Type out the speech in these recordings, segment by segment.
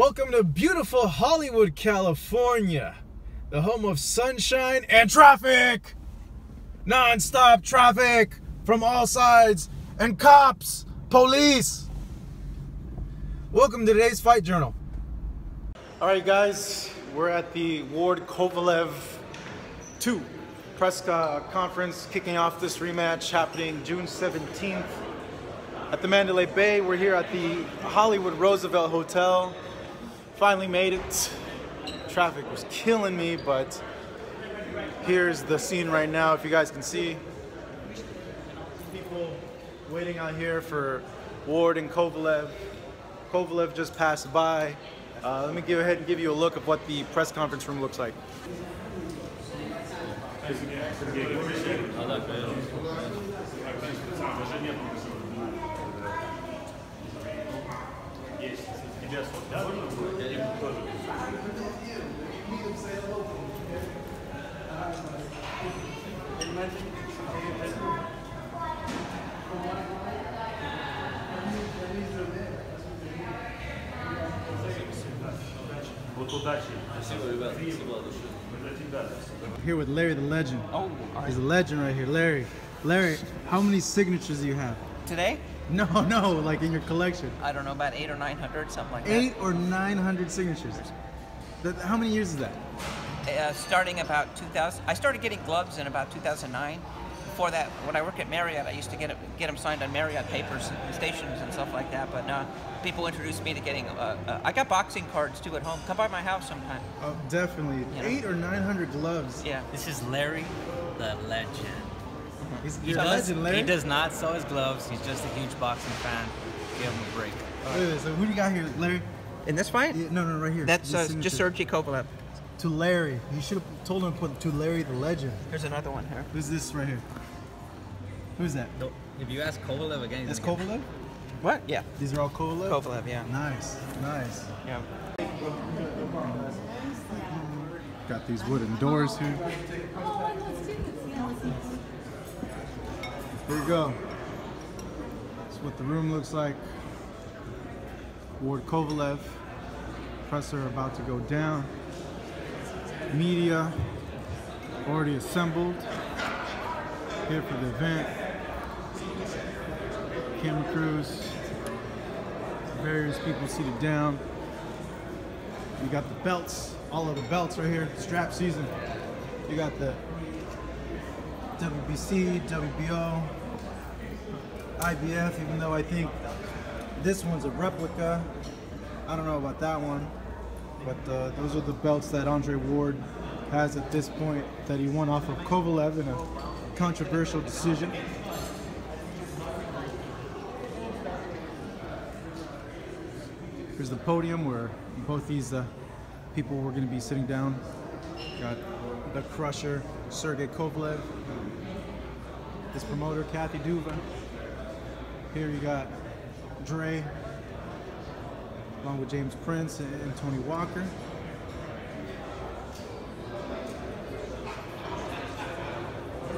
Welcome to beautiful Hollywood, California, the home of sunshine and traffic. Non-stop traffic from all sides and cops, police. Welcome to today's Fight Journal. All right, guys, we're at the Ward Kovalev 2 press uh, conference kicking off this rematch happening June 17th at the Mandalay Bay. We're here at the Hollywood Roosevelt Hotel. Finally made it. Traffic was killing me, but here's the scene right now. If you guys can see, people waiting out here for Ward and Kovalev. Kovalev just passed by. Uh, let me go ahead and give you a look of what the press conference room looks like. Here with Larry the Legend. Oh, right. He's a legend right here. Larry, Larry, how many signatures do you have? Today, No, no, like in your collection. I don't know, about eight or nine hundred, something like Eight or nine hundred signatures. That, how many years is that? that. Uh, starting about 2000, I started getting gloves in about 2009. Before that, when I worked at Marriott, I used to get get them signed on Marriott papers and stations and stuff like that. But uh, people introduced me to getting. Uh, uh, I got boxing cards too at home. Come by my house sometime. Oh, definitely. You know. Eight or nine hundred gloves. Yeah. This is Larry, the legend. He's, He a does, legend, Larry. he does not sew his gloves. He's just a huge boxing fan. Give him a break. Look at this. So who do you got here, Larry? In this fight, Yeah, no, no, right here. that's uh, just Sergey Kovalev. To Larry. You should have told him to put to Larry the Legend. There's another one here. Who's this right here? Who's that? No, if you ask Kovalev again, he's That's gonna Kovalev? What? Yeah. These are all Kovalev? Kovalev. Yeah. Nice, nice. Yeah. Got these wooden doors here. Here you go. That's what the room looks like. Ward Kovalev. Presser about to go down. Media already assembled here for the event. Camera crews. Various people seated down. You got the belts, all of the belts right here, strap season. You got the WBC, WBO, IBF, even though I think this one's a replica. I don't know about that one. But uh, those are the belts that Andre Ward has at this point that he won off of Kovalev in a controversial decision. Here's the podium where both these uh, people were going to be sitting down. Got the Crusher, Sergey Kovalev, his promoter, Kathy Duva. Here you got Dre, along with James Prince and, and Tony Walker.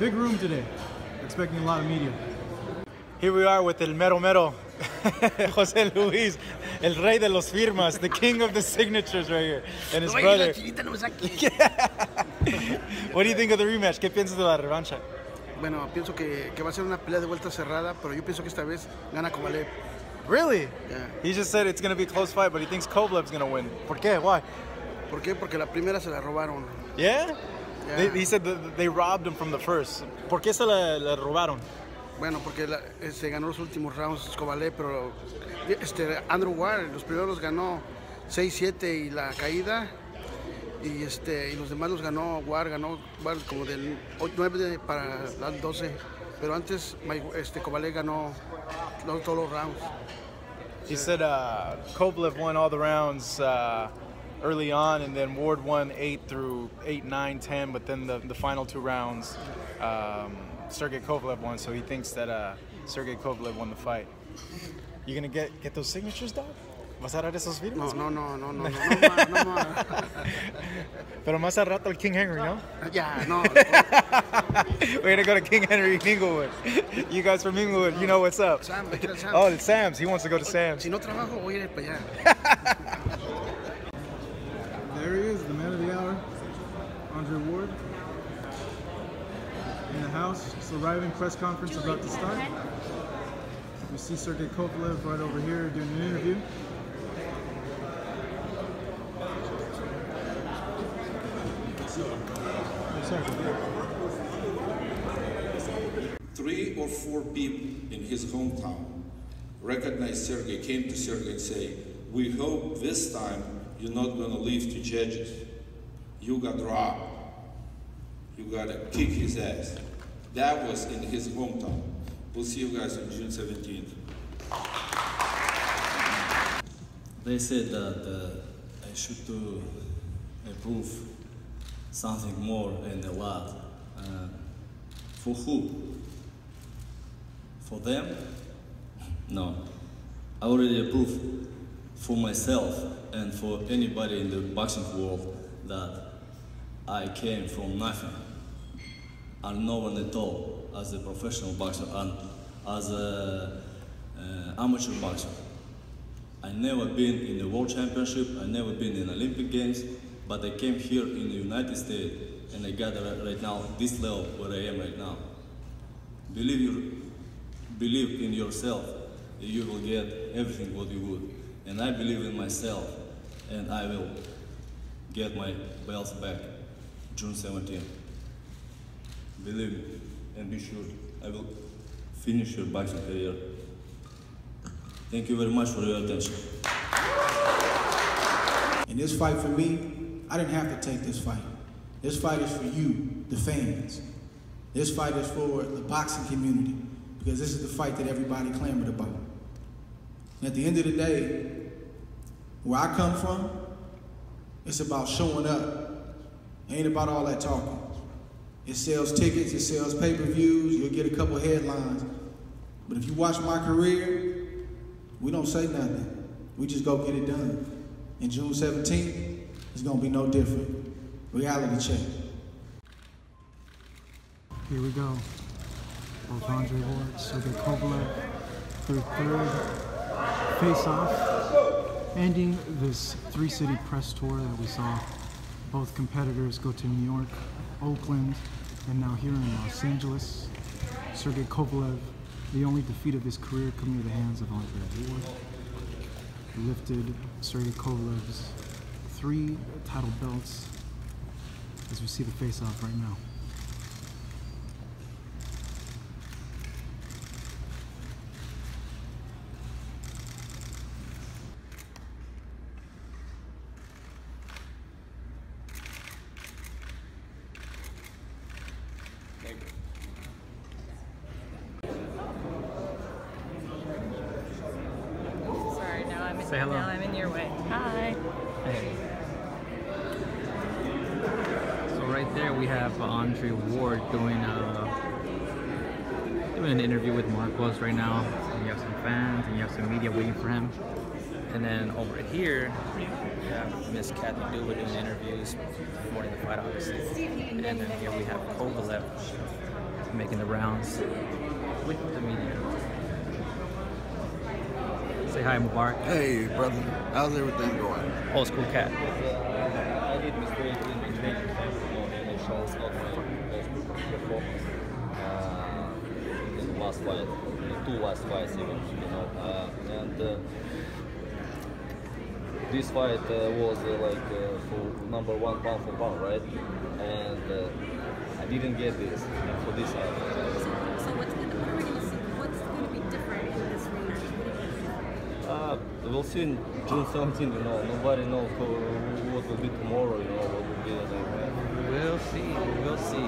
Big room today. Expecting a lot of media. Here we are with El Mero Mero, Jose Luis, el rey de los firmas, the king of the signatures right here, and his brother. What do you think of the rematch? ¿Qué piensas de la revancha? Bueno, pienso que, que va a ser una pelea de vuelta cerrada, pero yo pienso que esta vez gana Kovalev. Really? Yeah. He just said it's going to be a close fight, but he thinks Kovalev's going to win. ¿Por qué? Why? ¿Por qué? Porque la primera se la robaron. Yeah? Yeah. They, he said that they robbed him from the first. ¿Por qué se le, le robaron? Bueno, porque la- eh, se ganó los últimos rounds Kovalev, pero este, Andrew Ward, los primeros los ganó 6-7 y la caída, y, este, y los demás los ganó Ward, ganó Ward como del 9 para las 12, pero antes este, Kovalev ganó todos los rounds. He said uh, Kovalev won all the rounds uh, early on, and then Ward won 8 through 8, 9, 10, but then the, the final two rounds, um, Sergey Kovalev won, so he thinks that uh, Sergey Kovalev won the fight. You gonna get, get those signatures, dog? ¿Vas a dar esos No, firmas? no, no, no, no, no, no, más, no más. Pero más al rato el King Henry, ¿no? Ya, no. We're gonna go to King Henry Inglewood. You guys from Inglewood, you know what's up. Sam, ve que oh, el Sam. Oh, it's Sam's. He wants to go to Sam's. Si no trabajo, voy a ir para allá. there he is, the man of the hour, Andre Ward. In the house, just arriving, press conference about to start. We see Sergey Kovalev right over here doing an interview. Three or four people in his hometown recognized Sergey, came to Sergey and say, we hope this time you're not going to leave to judges. You got robbed. You got to kick his ass. That was in his hometown. We'll see you guys on June 17th. They said that uh, I should to improve something more and a lot. Uh, for who? For them? No. I already approved for myself and for anybody in the boxing world that I came from nothing. I'm no one at all as a professional boxer and as a uh, amateur boxer. I never been in the world championship, I never been in Olympic games, but I came here in the United States and I got right now this level where I am right now. Believe you, believe in yourself, you will get everything what you would. And I believe in myself, and I will get my belts back June 17. Believe me, and be sure I will finish your boxing career. Thank you very much for your attention. In this fight for me, I didn't have to take this fight. This fight is for you, the fans. This fight is for the boxing community because this is the fight that everybody clamored about. And at the end of the day, where I come from, it's about showing up. It ain't about all that talking. It sells tickets, it sells pay-per-views, you'll get a couple headlines. But if you watch my career, we don't say nothing. We just go get it done. And June 17th, it's gonna be no different. Reality check. Here we go. Both Andre Ward, Sergey Kovalev, third face-off, ending this three-city press tour that we saw both competitors go to New York, Oakland, and now here in Los Angeles. Sergey Kovalev, the only defeat of his career coming to the hands of Andre Ward, lifted Sergey Kovalev's three title belts as we see the face-off right now. Sorry, now I'm in, Say hello. now I'm in your way. Hi. Hey. So right there we have Andre Ward doing a doing an interview with Marcos right now. And you have some fans and you have some media waiting for him. And then over here we have Miss Kathy Duva doing interviews before the fight, obviously. And then here we have Kovalev making the rounds with the media. Say hi, Mubarak. Hey, brother. How's everything going? Old school cat. I did mistake in the training camp, you know, and it shows not my best performance uh, in the last fight, two last fights even, you know. Uh, and uh, this fight uh, was uh, like uh, for number one pound for pound, right? And uh, I didn't get this for this fight. So what's gonna, what are we gonna see? What's gonna be different in this rematch? Uh, we'll see in June 17th, you know. Nobody knows who, what will be tomorrow, you know, what will be the event. We'll see. We'll see.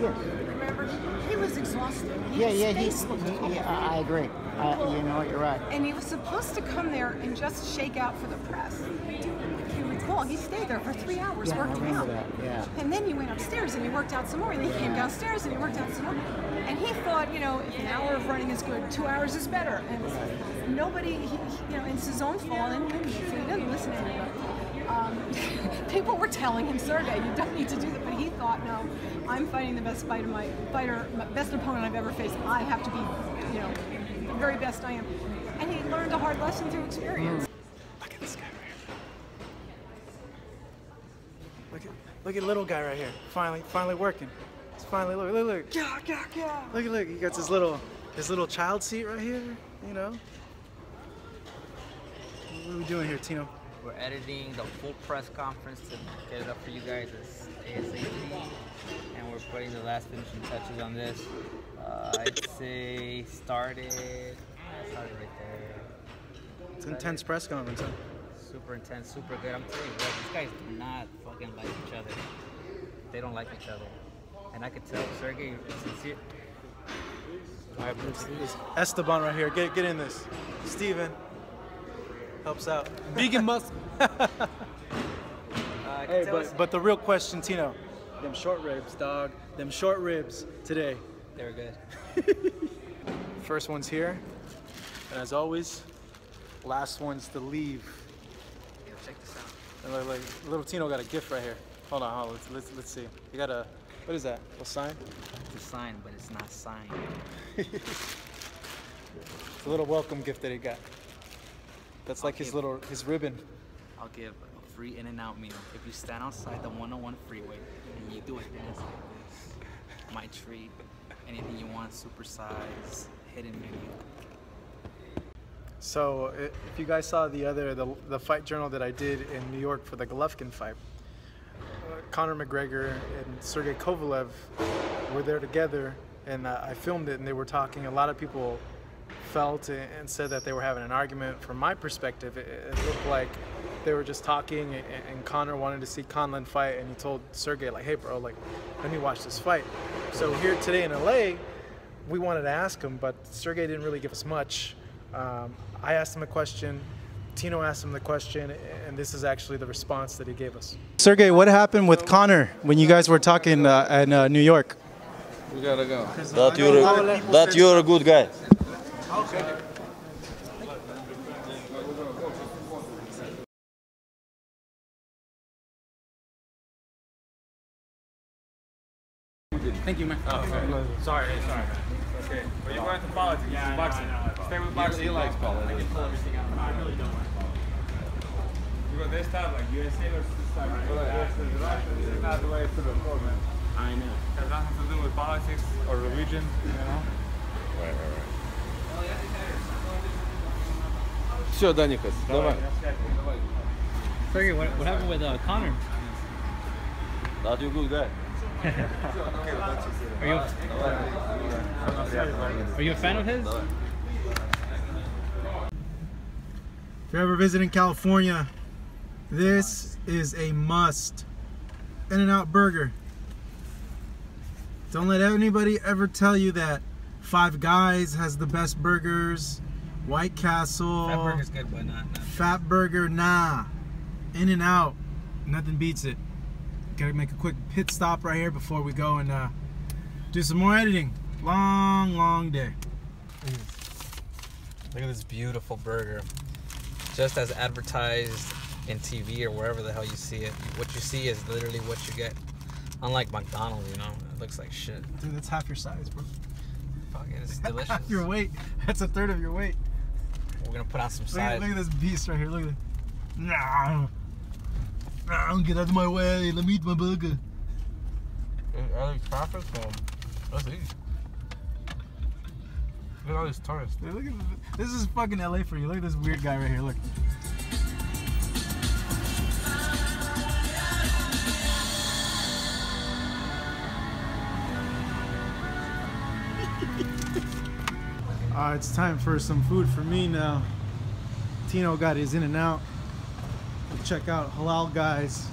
Yeah. Remember, he was exhausted. He, Yeah, his yeah, he, looked he- yeah, I I agree. I, you know what, you're right. And he was supposed to come there and just shake out for the press. If you recall, he stayed there for three hours Yeah, working out. that, yeah. And then he went upstairs and he worked out some more. And then he came downstairs and he worked out some more. And he thought, you know, if an hour of running is good, two hours is better. And nobody, he, you know, it's his own fault. And he doesn't listen to anybody. Um, people were telling him, Sergey, you don't need to do that. But he thought, no, I'm fighting the best fight of my fighter, my best opponent I've ever faced. I have to be, you know, the very best I am. And he learned a hard lesson through experience. Look at this guy here. Look at little guy right here. Finally, finally working. It's finally look, look, look. Yeah, yeah, yeah. Look, look. He got his little, his little child seat right here. You know. What are we doing here, Tino? We're editing the full press conference to get it up for you guys as ASAP. And we're putting the last finishing touches on this. Uh, I'd say started, uh, started right there. It's an intense press conference. Huh? Super intense, super good. I'm telling you, bro, these guys do not fucking like each other. They don't like each other. And I could tell Sergey is sincere. All right, it's, it's Esteban right here. Get get in this. Steven helps out. Vegan muscle. Uh, hey, but but the real question, Tino, them short ribs, dog. Them short ribs today. they were good. First one's here, and as always, last one's to leave. Yo, check this out. And look, like little Tino got a gift right here. Hold on, hold on. Let's, let's let's see. You got a what is that? A sign? It's a sign, but it's not signed. It's a little welcome gift that he got. That's like his little his ribbon. I'll give a free in and out meal if you stand outside the 101 freeway and you do a dance like this. My treat. Anything you want, super size, hidden menu. So if you guys saw the other the, the fight journal that I did in New York for the Golovkin fight, Conor McGregor and Sergey Kovalev were there together, and uh, I filmed it, and they were talking. A lot of people felt and said that they were having an argument. From my perspective, it, it looked like they were just talking, and, and Conor wanted to see Conlan fight, and he told Sergey like, "Hey, bro, like, let me watch this fight." So here today in LA, we wanted to ask him, but Sergey didn't really give us much. Um, I asked him a question. Tino asked him the question, and this is actually the response that he gave us. Sergey, what happened with Conor when you guys were talking uh, in uh, New York? We gotta go. That you're a, that you're a good guy. Okay. Thank you, man. Oh, sorry, sorry. Okay, but you're going to politics, yeah, boxing. Stay with boxing. He likes politics. I really don't like politics. Because they start like USA versus oh, right. Russia. This is not the way to the program. I know. It has nothing to do with politics or religion, you know. Right, right, right. Все, да, давай. Sergey, what, what happened with uh, Conor? Not you good guy. are, you a, are you a fan of his? If you're ever visiting California, this is a must. In-N-Out Burger. Don't let anybody ever tell you that Five Guys has the best burgers. White Castle. That burger's good, but not. not Fat Burger, nah. In and out, nothing beats it. Gotta make a quick pit stop right here before we go and uh, do some more editing. Long, long day. Look at this beautiful burger. Just as advertised in TV or wherever the hell you see it. What you see is literally what you get. Unlike McDonald's, you know, it looks like shit. Dude, that's half your size, bro. Fuck it, it's delicious. Half your weight. That's a third of your weight. We're gonna put on some Look at, look at this beast right here. Look at it. Nah. Nah, get out of my way. Let me eat my burger. LA traffic, um, that's easy. Look at all these tourists. Dude, look at this. This is fucking LA for you. Look at this weird guy right here. Look. Uh, it's time for some food for me now. Tino got his in and out. Check out Halal Guys.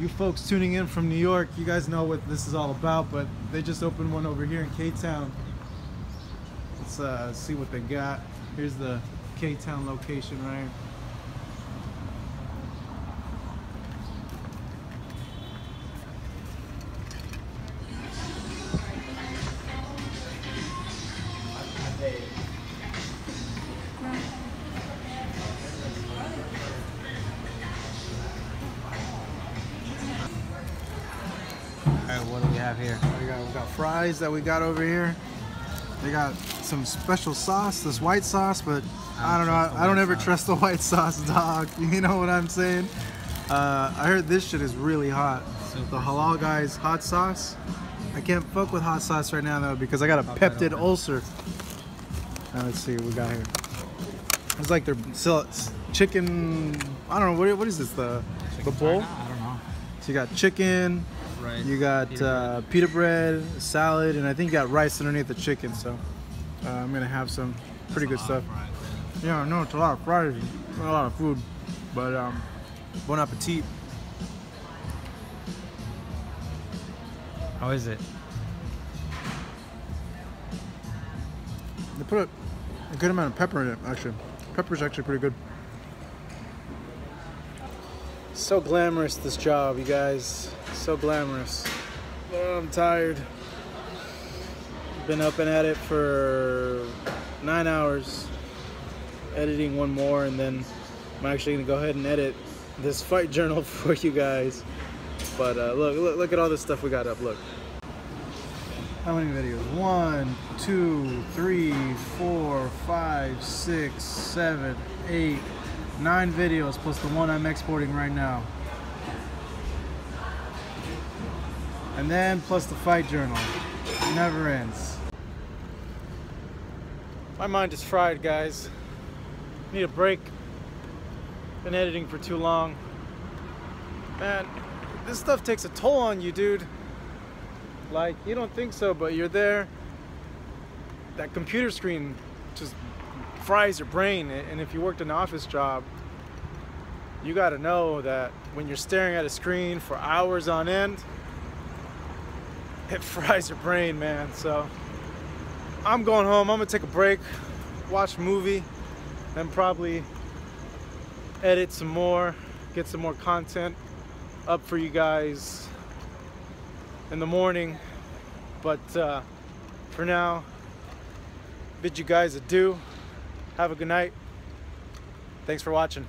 You folks tuning in from New York, you guys know what this is all about, but they just opened one over here in K-Town. Let's uh, see what they got. Here's the K-Town location right here. What do we have here? We got, we got fries that we got over here. They got some special sauce, this white sauce, but I don't know. I, I don't ever trust the white sauce, dog. You know what I'm saying? Uh, I heard this shit is really hot. The halal guy's hot sauce. I can't fuck with hot sauce right now though because I got a peptic ulcer. Now let's see what we got here. It's like their chicken. I don't know what, what is this the the bowl. I don't know. So you got chicken, Rice, you got pita uh, pita bread, salad, and I think you got rice underneath the chicken. So uh, I'm gonna have some pretty good stuff. Yeah, I know it's a lot of fries, not a lot of food, but um, bon appetit. How is it? They put a, a good amount of pepper in it, actually. Pepper's actually pretty good. So glamorous, this job, you guys. So glamorous. Oh, I'm tired. Been up and at it for nine hours, editing one more, and then I'm actually gonna go ahead and edit this fight journal for you guys. But uh, look, look, look at all this stuff we got up. Look. How many videos? One, two, three, four, five, six, seven, eight, nine videos plus the one I'm exporting right now. And then plus the fight journal. It never ends. My mind is fried, guys. Need a break. Been editing for too long. Man, this stuff takes a toll on you, dude. Like, you don't think so, but you're there. That computer screen just fries your brain. And if you worked an office job, you gotta know that when you're staring at a screen for hours on end, it fries your brain, man. So I'm going home. I'm gonna take a break, watch a movie, then probably edit some more, get some more content up for you guys in the morning. But uh, for now, bid you guys adieu. Have a good night. Thanks for watching.